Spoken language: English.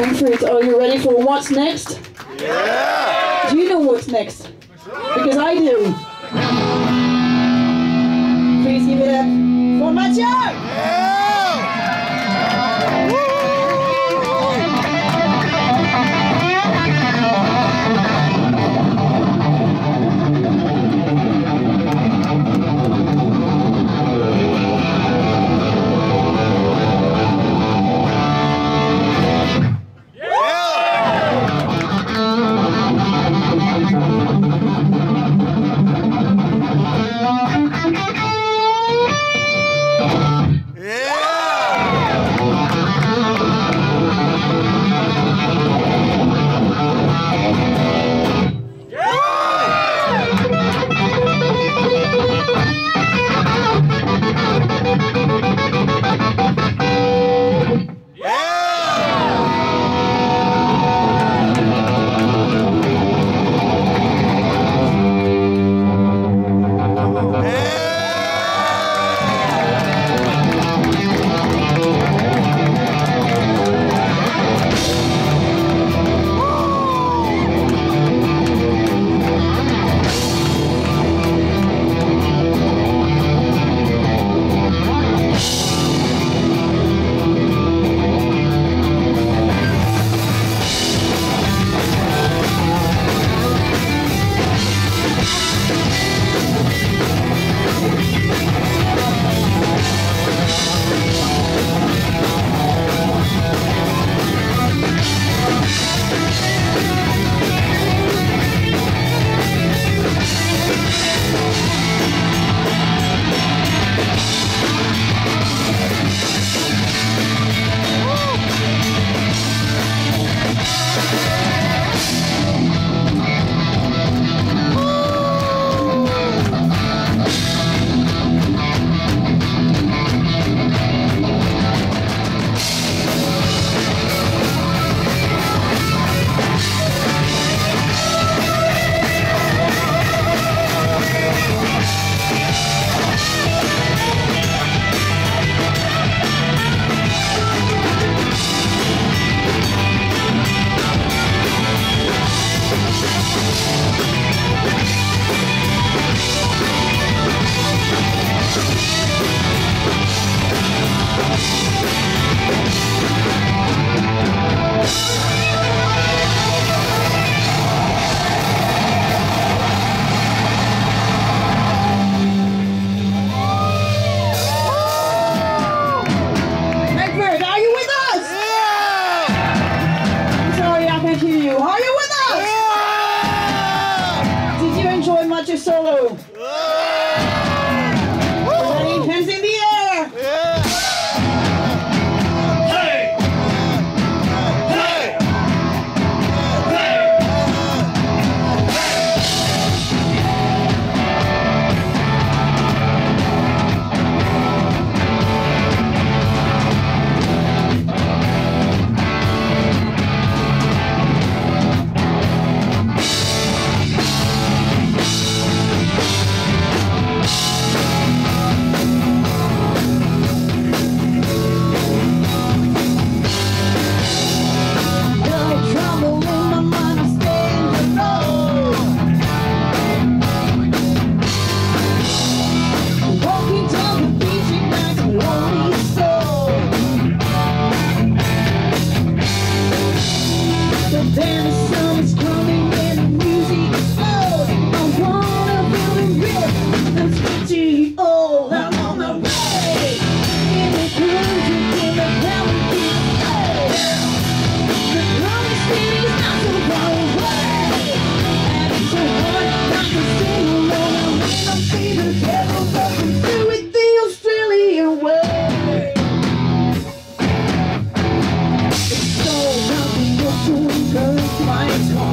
Frankfurt, are you ready for what's next? Yeah! Do you know what's next? Because I do. Please give it up for Mathieu! Yeah! Solo? Let's go.